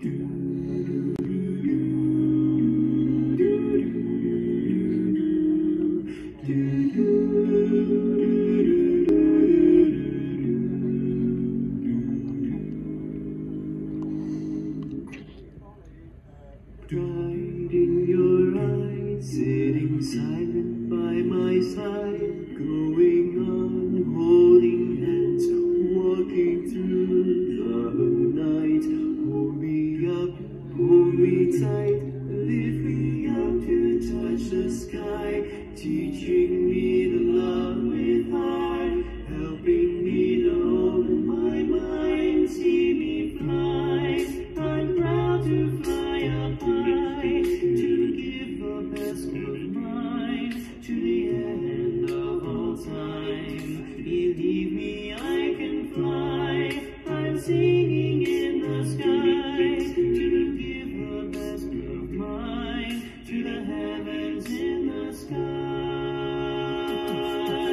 Dried in your eyes, sitting silent by my side. me tight, lift me up to touch the sky, teaching me.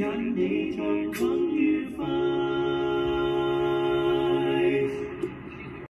ยังมี